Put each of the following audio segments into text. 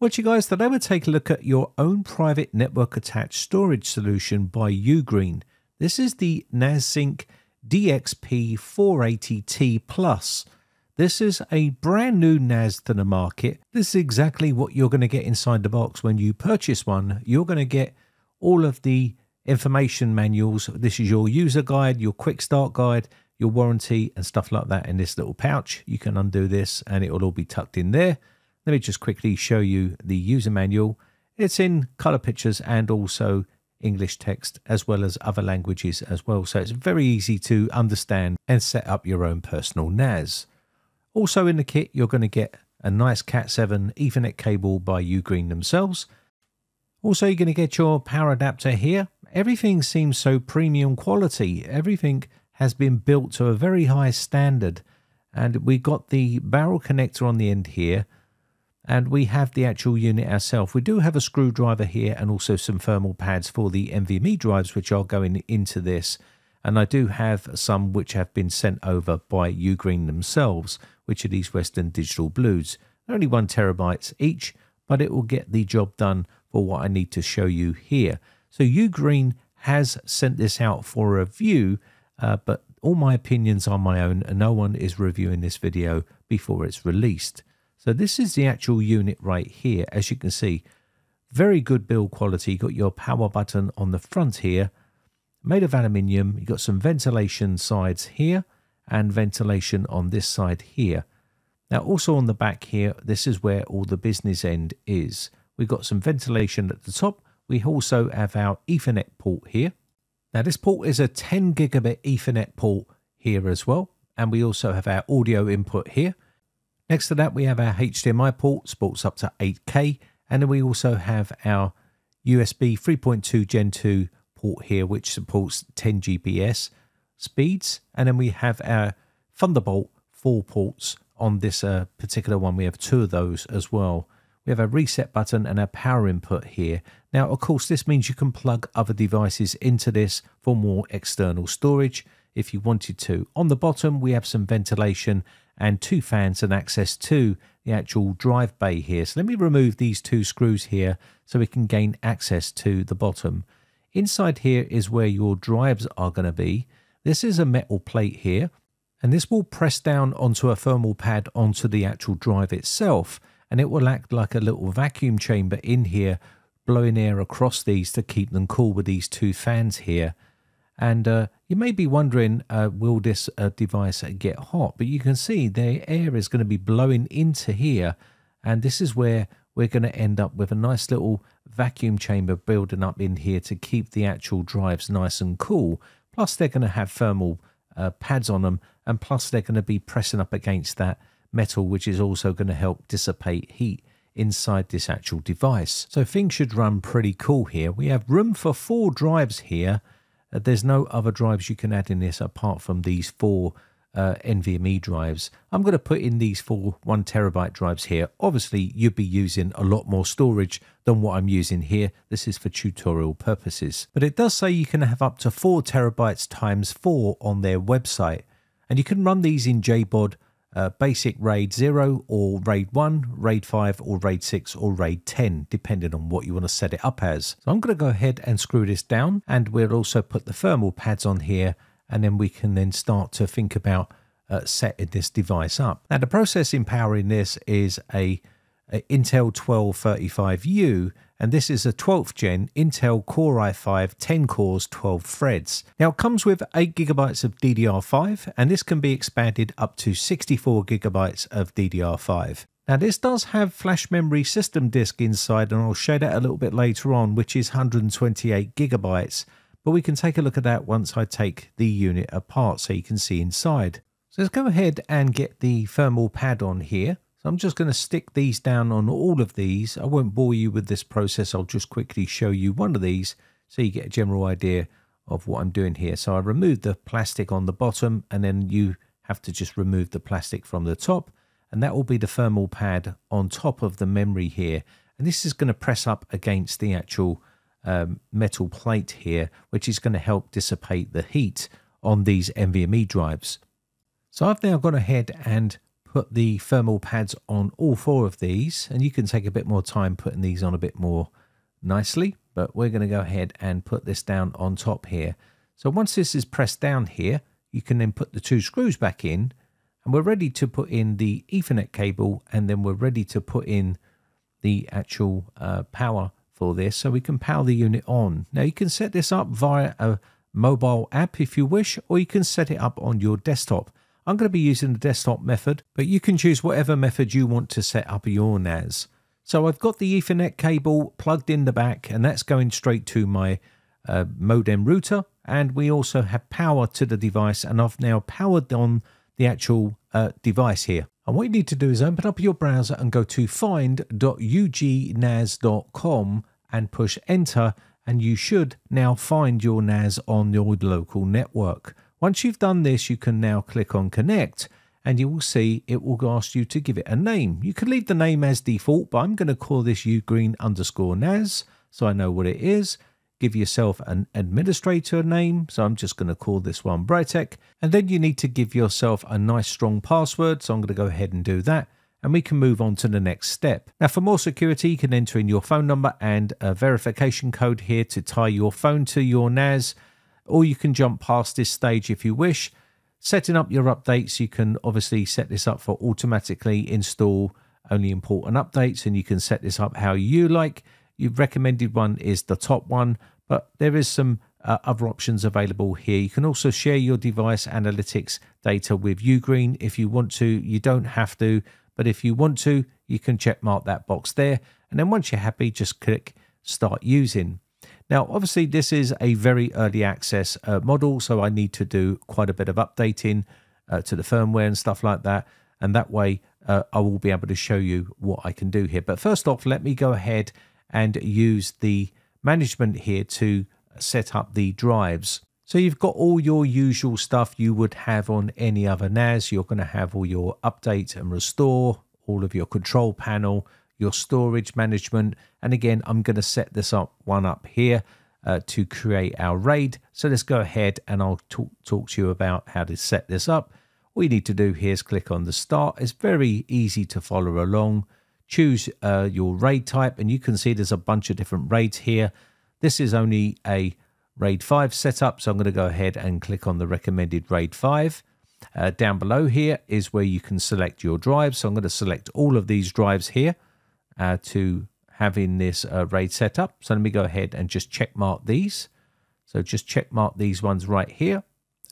What you guys, today we'll take a look at your own private network attached storage solution by Ugreen. This is the NASync DXP480T Plus. This is a brand new NAS to the market. This is exactly what you're going to get inside the box when you purchase one. You're going to get all of the information manuals. This is your user guide, your quick start guide, your warranty and stuff like that in this little pouch. You can undo this and it will all be tucked in there. Let me just quickly show you the user manual. It's in color pictures and also English text as well as other languages as well. So it's very easy to understand and set up your own personal NAS. Also in the kit, you're going to get a nice Cat7 Ethernet cable by Ugreen themselves. Also, you're going to get your power adapter here. Everything seems so premium quality. Everything has been built to a very high standard. And we got the barrel connector on the end here and we have the actual unit ourselves. We do have a screwdriver here and also some thermal pads for the NVMe drives which are going into this and I do have some which have been sent over by Ugreen themselves which are these Western Digital Blues. Only one terabytes each but it will get the job done for what I need to show you here. So Ugreen has sent this out for review uh, but all my opinions are my own and no one is reviewing this video before it's released. So this is the actual unit right here. As you can see, very good build quality. You got your power button on the front here, made of aluminium. You got some ventilation sides here and ventilation on this side here. Now also on the back here, this is where all the business end is. We've got some ventilation at the top. We also have our Ethernet port here. Now this port is a 10 gigabit Ethernet port here as well. And we also have our audio input here. Next to that, we have our HDMI port, supports up to 8K, and then we also have our USB 3.2 Gen 2 port here, which supports 10 Gbps speeds, and then we have our Thunderbolt 4 ports on this uh, particular one. We have two of those as well. We have a reset button and a power input here. Now, of course, this means you can plug other devices into this for more external storage if you wanted to. On the bottom, we have some ventilation and two fans and access to the actual drive bay here. So let me remove these two screws here so we can gain access to the bottom. Inside here is where your drives are going to be. This is a metal plate here and this will press down onto a thermal pad onto the actual drive itself and it will act like a little vacuum chamber in here blowing air across these to keep them cool with these two fans here. And uh, you may be wondering, uh, will this uh, device get hot? But you can see the air is going to be blowing into here. And this is where we're going to end up with a nice little vacuum chamber building up in here to keep the actual drives nice and cool. Plus they're going to have thermal uh, pads on them. And plus they're going to be pressing up against that metal, which is also going to help dissipate heat inside this actual device. So things should run pretty cool here. We have room for four drives here uh, there's no other drives you can add in this apart from these four uh, NVMe drives. I'm going to put in these four one terabyte drives here. Obviously, you'd be using a lot more storage than what I'm using here. This is for tutorial purposes. But it does say you can have up to four terabytes times four on their website. And you can run these in JBOD uh, basic RAID 0 or RAID 1, RAID 5 or RAID 6 or RAID 10 depending on what you want to set it up as. So I'm going to go ahead and screw this down and we'll also put the thermal pads on here and then we can then start to think about uh, setting this device up. Now the power in this is a, a Intel 1235U and this is a 12th gen Intel Core i5 10 cores 12 threads. Now it comes with 8 gigabytes of DDR5 and this can be expanded up to 64 gigabytes of DDR5. Now this does have flash memory system disk inside and I'll show that a little bit later on which is 128 gigabytes but we can take a look at that once I take the unit apart so you can see inside. So let's go ahead and get the thermal pad on here. I'm just going to stick these down on all of these. I won't bore you with this process. I'll just quickly show you one of these so you get a general idea of what I'm doing here. So I removed the plastic on the bottom and then you have to just remove the plastic from the top and that will be the thermal pad on top of the memory here. And this is going to press up against the actual um, metal plate here, which is going to help dissipate the heat on these NVMe drives. So I've now gone ahead and put the thermal pads on all four of these and you can take a bit more time putting these on a bit more nicely but we're going to go ahead and put this down on top here. So once this is pressed down here you can then put the two screws back in and we're ready to put in the ethernet cable and then we're ready to put in the actual uh, power for this so we can power the unit on. Now you can set this up via a mobile app if you wish or you can set it up on your desktop I'm going to be using the desktop method, but you can choose whatever method you want to set up your NAS. So I've got the Ethernet cable plugged in the back and that's going straight to my uh, modem router. And we also have power to the device and I've now powered on the actual uh, device here. And what you need to do is open up your browser and go to find.ugnas.com and push enter and you should now find your NAS on your local network. Once you've done this, you can now click on connect and you will see it will ask you to give it a name. You can leave the name as default, but I'm going to call this ugreen underscore NAS so I know what it is. Give yourself an administrator name, so I'm just going to call this one Britec. And then you need to give yourself a nice strong password, so I'm going to go ahead and do that. And we can move on to the next step. Now, for more security, you can enter in your phone number and a verification code here to tie your phone to your NAS or you can jump past this stage if you wish. Setting up your updates, you can obviously set this up for automatically install only important updates, and you can set this up how you like. Your recommended one is the top one, but there is some uh, other options available here. You can also share your device analytics data with Ugreen if you want to. You don't have to, but if you want to, you can check mark that box there. And then once you're happy, just click start using. Now, obviously, this is a very early access uh, model, so I need to do quite a bit of updating uh, to the firmware and stuff like that. And that way, uh, I will be able to show you what I can do here. But first off, let me go ahead and use the management here to set up the drives. So you've got all your usual stuff you would have on any other NAS. You're going to have all your update and restore, all of your control panel, your storage management. And again, I'm going to set this up one up here uh, to create our RAID. So let's go ahead and I'll talk, talk to you about how to set this up. All you need to do here is click on the start. It's very easy to follow along. Choose uh, your RAID type and you can see there's a bunch of different RAIDs here. This is only a RAID 5 setup, so I'm going to go ahead and click on the recommended RAID 5. Uh, down below here is where you can select your drives. So I'm going to select all of these drives here uh, to having this uh, RAID set up. So let me go ahead and just check mark these. So just check mark these ones right here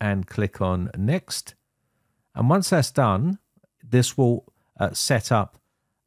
and click on next. And once that's done, this will uh, set up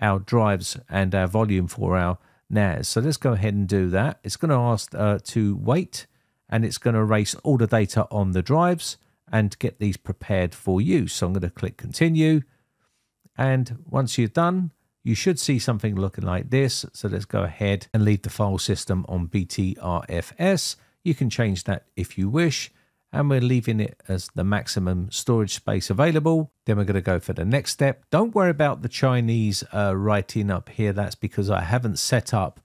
our drives and our volume for our NAS. So let's go ahead and do that. It's going to ask uh, to wait and it's going to erase all the data on the drives and get these prepared for you. So I'm going to click continue. And once you're done, you should see something looking like this. So let's go ahead and leave the file system on BTRFS. You can change that if you wish. And we're leaving it as the maximum storage space available. Then we're going to go for the next step. Don't worry about the Chinese uh, writing up here. That's because I haven't set up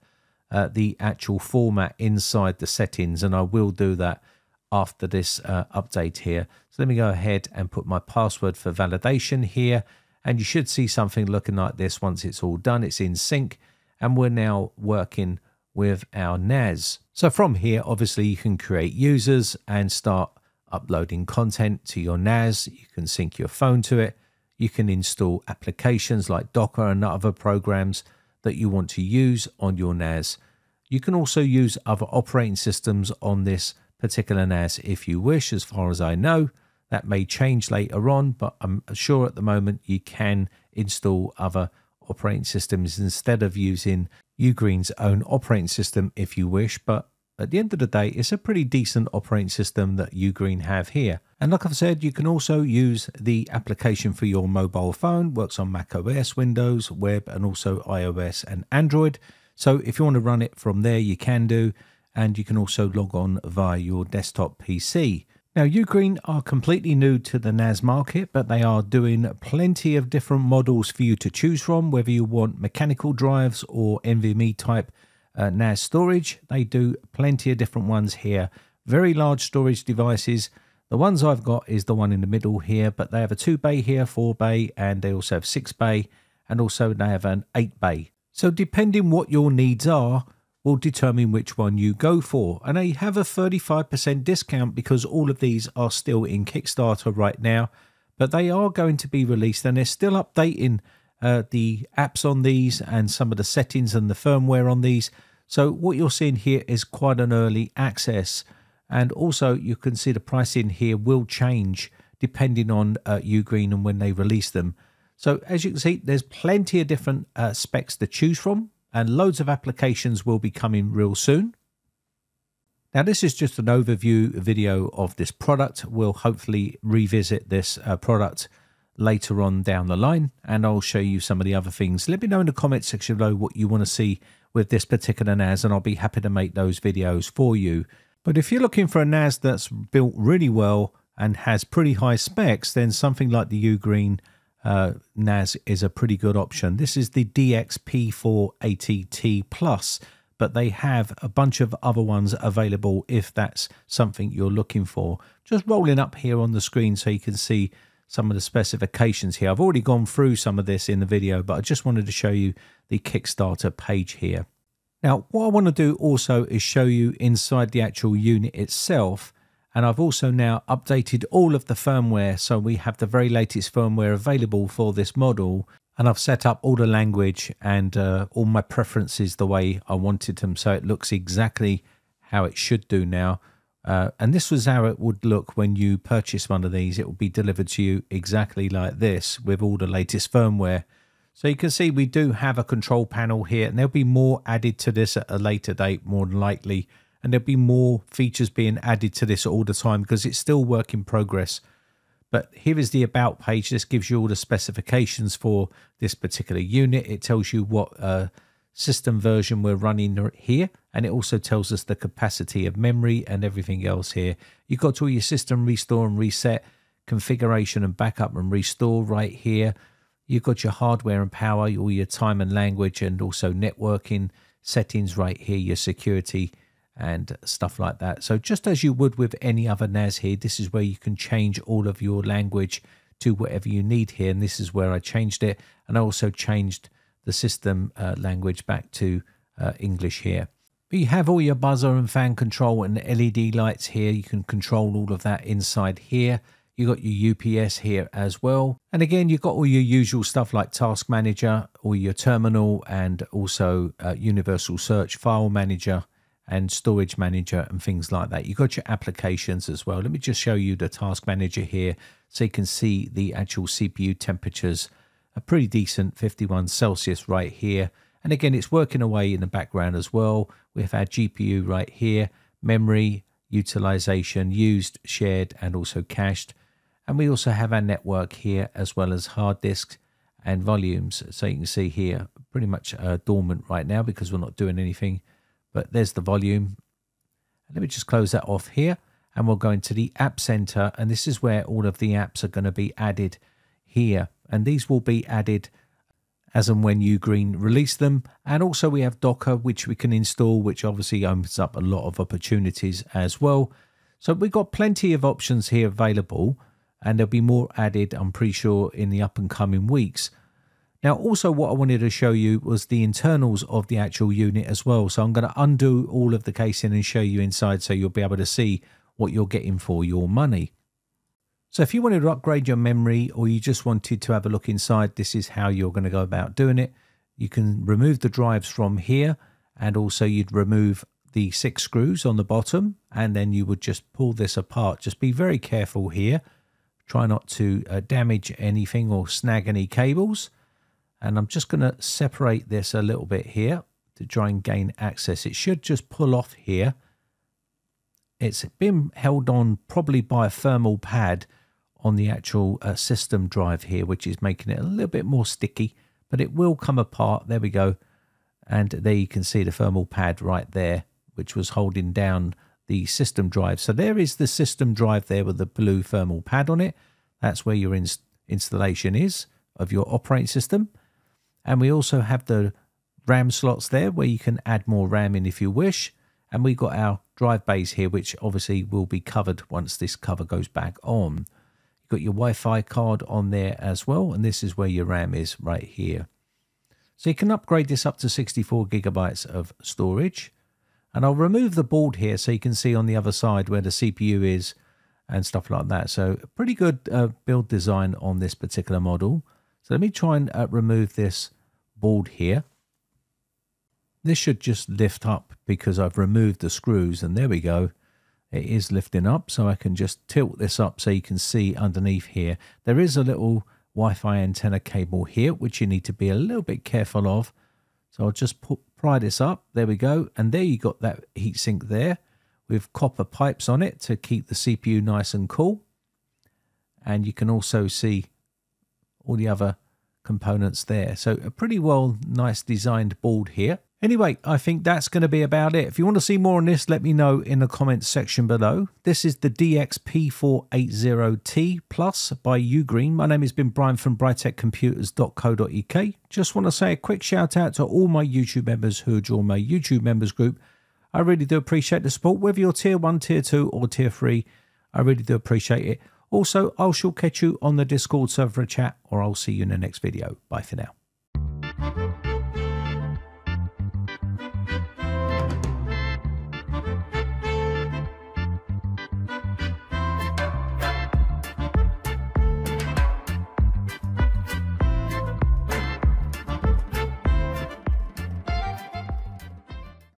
uh, the actual format inside the settings. And I will do that after this uh, update here. So let me go ahead and put my password for validation here and you should see something looking like this once it's all done. It's in sync and we're now working with our NAS. So from here, obviously you can create users and start uploading content to your NAS. You can sync your phone to it. You can install applications like Docker and other programs that you want to use on your NAS. You can also use other operating systems on this particular NAS if you wish, as far as I know. That may change later on, but I'm sure at the moment you can install other operating systems instead of using Ugreen's own operating system if you wish. But at the end of the day, it's a pretty decent operating system that Ugreen have here. And like I've said, you can also use the application for your mobile phone, works on Mac OS, Windows, web, and also iOS and Android. So if you want to run it from there, you can do. And you can also log on via your desktop PC. Now, Ugreen are completely new to the NAS market, but they are doing plenty of different models for you to choose from, whether you want mechanical drives or NVMe type uh, NAS storage. They do plenty of different ones here. Very large storage devices The ones I've got is the one in the middle here, but they have a 2 bay here, 4 bay, and they also have 6 bay, and also they have an 8 bay. So depending what your needs are, will determine which one you go for. And they have a 35% discount because all of these are still in Kickstarter right now, but they are going to be released and they're still updating uh, the apps on these and some of the settings and the firmware on these. So what you're seeing here is quite an early access. And also you can see the pricing here will change depending on uh, Ugreen and when they release them. So as you can see, there's plenty of different uh, specs to choose from and loads of applications will be coming real soon. Now this is just an overview video of this product. We'll hopefully revisit this uh, product later on down the line and I'll show you some of the other things. Let me know in the comment section below what you want to see with this particular NAS and I'll be happy to make those videos for you. But if you're looking for a NAS that's built really well and has pretty high specs, then something like the Ugreen uh, NAS is a pretty good option. This is the DXP480T Plus, but they have a bunch of other ones available if that's something you're looking for. Just rolling up here on the screen so you can see some of the specifications here. I've already gone through some of this in the video, but I just wanted to show you the Kickstarter page here. Now, what I want to do also is show you inside the actual unit itself and I've also now updated all of the firmware so we have the very latest firmware available for this model. And I've set up all the language and uh, all my preferences the way I wanted them so it looks exactly how it should do now. Uh, and this was how it would look when you purchase one of these. It will be delivered to you exactly like this with all the latest firmware. So you can see we do have a control panel here and there'll be more added to this at a later date more than likely and there'll be more features being added to this all the time because it's still work in progress. But here is the about page. This gives you all the specifications for this particular unit. It tells you what uh, system version we're running here, and it also tells us the capacity of memory and everything else here. You've got all your system restore and reset, configuration and backup and restore right here. You've got your hardware and power, all your time and language, and also networking settings right here, your security and stuff like that. So just as you would with any other NAS here, this is where you can change all of your language to whatever you need here. And this is where I changed it. And I also changed the system uh, language back to uh, English here. But you have all your buzzer and fan control and LED lights here. You can control all of that inside here. You got your UPS here as well. And again, you've got all your usual stuff like Task Manager, or your terminal, and also uh, Universal Search File Manager and storage manager and things like that. You've got your applications as well. Let me just show you the task manager here so you can see the actual CPU temperatures a pretty decent 51 Celsius right here. And again, it's working away in the background as well. We have our GPU right here, memory, utilization, used, shared, and also cached. And we also have our network here as well as hard disks and volumes. So you can see here, pretty much uh, dormant right now because we're not doing anything but there's the volume. Let me just close that off here and we'll go into the app center and this is where all of the apps are going to be added here. And these will be added as and when Ugreen release them. And also we have Docker which we can install which obviously opens up a lot of opportunities as well. So we've got plenty of options here available and there'll be more added I'm pretty sure in the up and coming weeks now, also what I wanted to show you was the internals of the actual unit as well. So I'm going to undo all of the casing and show you inside so you'll be able to see what you're getting for your money. So if you wanted to upgrade your memory or you just wanted to have a look inside, this is how you're going to go about doing it. You can remove the drives from here and also you'd remove the six screws on the bottom and then you would just pull this apart. Just be very careful here. Try not to uh, damage anything or snag any cables. And I'm just going to separate this a little bit here to try and gain access. It should just pull off here. It's been held on probably by a thermal pad on the actual uh, system drive here, which is making it a little bit more sticky, but it will come apart. There we go. And there you can see the thermal pad right there, which was holding down the system drive. So there is the system drive there with the blue thermal pad on it. That's where your ins installation is of your operating system. And we also have the RAM slots there where you can add more RAM in if you wish. And we've got our drive bays here, which obviously will be covered once this cover goes back on. You've got your Wi-Fi card on there as well. And this is where your RAM is right here. So you can upgrade this up to 64 gigabytes of storage. And I'll remove the board here so you can see on the other side where the CPU is and stuff like that. So pretty good uh, build design on this particular model. So let me try and uh, remove this board here. This should just lift up because I've removed the screws and there we go. It is lifting up so I can just tilt this up so you can see underneath here. There is a little Wi-Fi antenna cable here which you need to be a little bit careful of. So I'll just put, pry this up. There we go. And there you got that heatsink there with copper pipes on it to keep the CPU nice and cool. And you can also see all the other components there. So a pretty well nice designed board here. Anyway, I think that's going to be about it. If you want to see more on this, let me know in the comments section below. This is the DXP480T Plus by Ugreen. My name has been Brian from briteccomputers.co.uk. Just want to say a quick shout out to all my YouTube members who joined my YouTube members group I really do appreciate the support, whether you're tier 1, tier 2 or tier 3. I really do appreciate it. Also, I shall catch you on the Discord server chat or I'll see you in the next video. Bye for now.